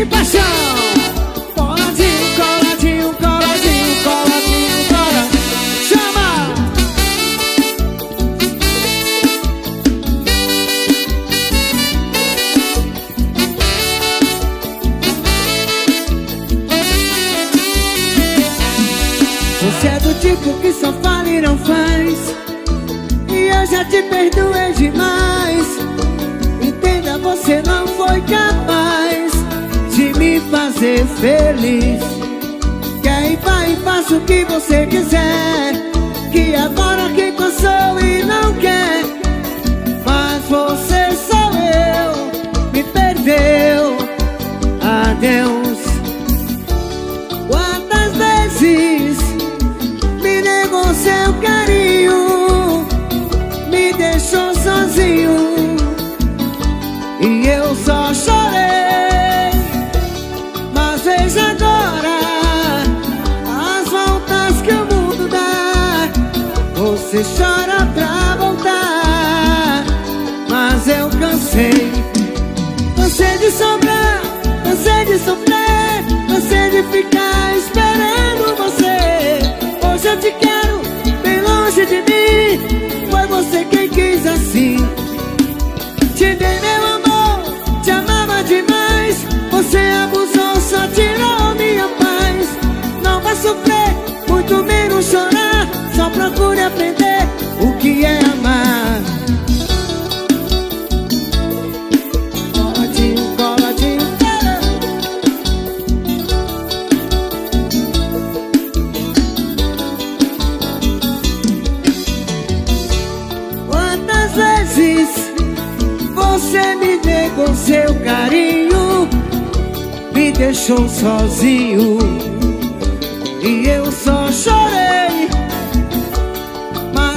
e paixão. Coladinho, coladinho, coladinho, coladinho, cola Chama! Você é do tipo que só fala e não faz. E eu já te perdoei demais. Entenda, você não foi capaz fazer feliz. Quer e vai e faça o que você quiser Que agora quem passou e não quer. Mas você sou eu Me perdeu. Adeus Você chora pra voltar Mas eu cansei. Cansei de sobrar Cansei de sofrer Cansei de ficar esperando você. Hoje eu te quero bem longe de mim Foi você quem quis assim. Te dei meu amor, te amava demais Você abusou, só tirou minha paz. Não vai sofrer, muito menos procure aprender o que é amar Coladinho, coladinho. Quantas vezes você me negou seu carinho, me deixou sozinho e eu só chorei.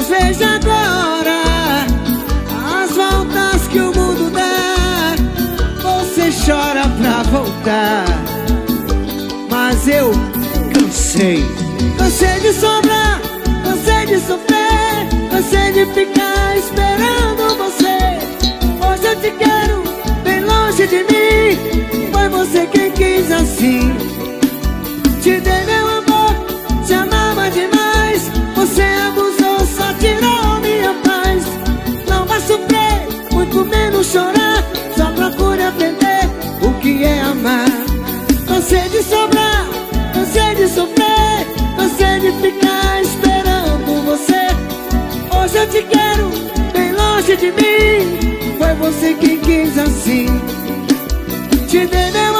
Veja agora as voltas que o mundo dá. Você chora pra voltar, mas eu cansei. Cansei de sobrar, cansei de sofrer, cansei de ficar Cansei de sobrar, cansei de sofrer, cansei de ficar esperando você. Hoje eu te quero bem longe de mim. Foi você quem quis assim. Te dei meu